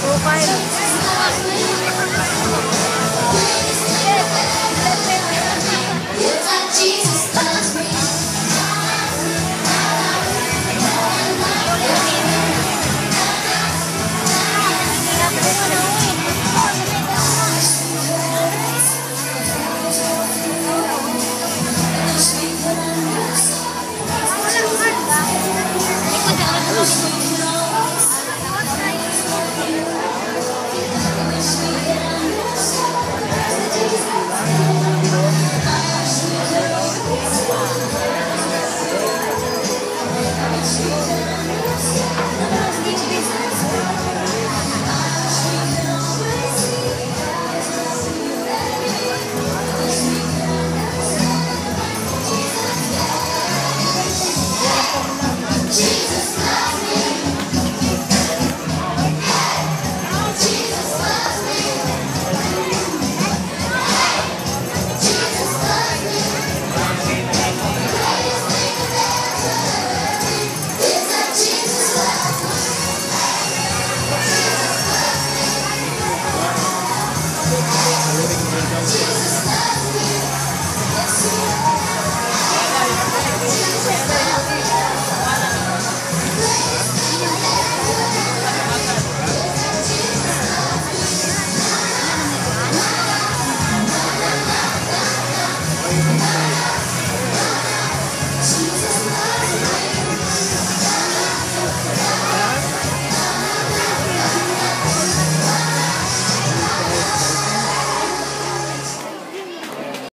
profile.